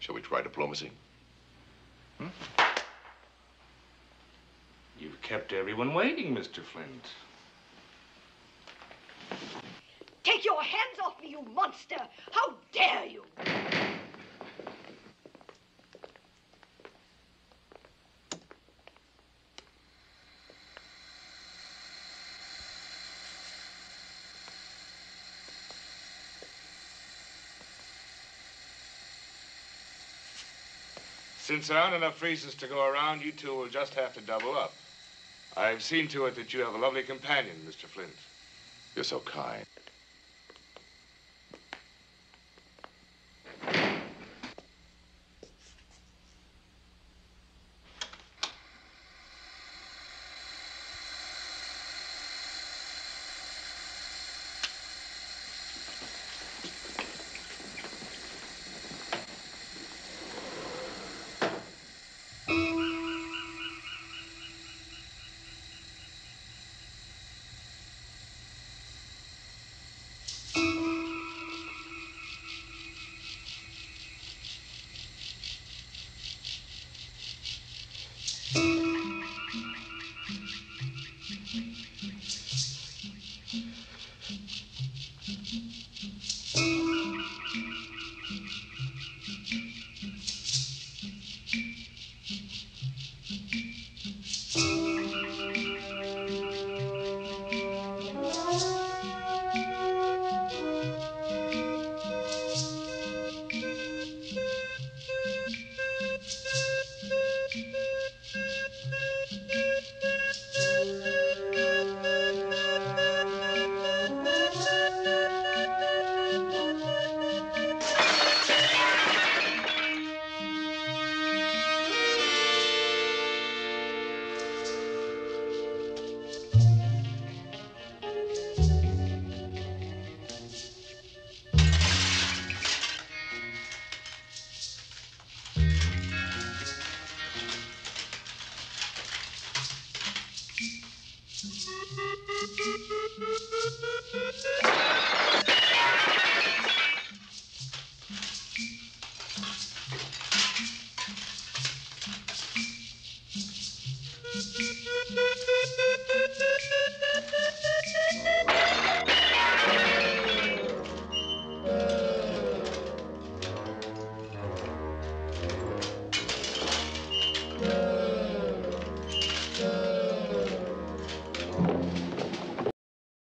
Shall we try diplomacy? Hmm? You've kept everyone waiting, Mr. Flint. Take your hands off me, you monster! How dare you! Since there aren't enough freezers to go around, you two will just have to double up. I've seen to it that you have a lovely companion, Mr. Flint. You're so kind. Thank you.